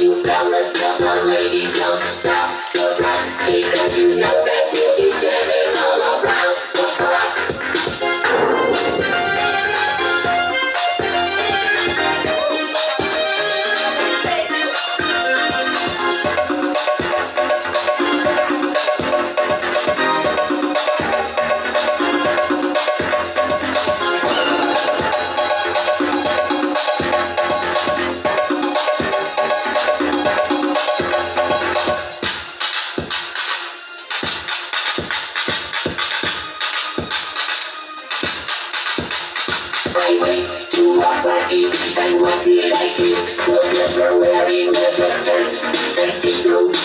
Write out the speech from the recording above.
you fellas, on, ladies, don't stop the rock because you. know I went to a party and what did I see? The girls were wearing leather skirts and see-through jeans.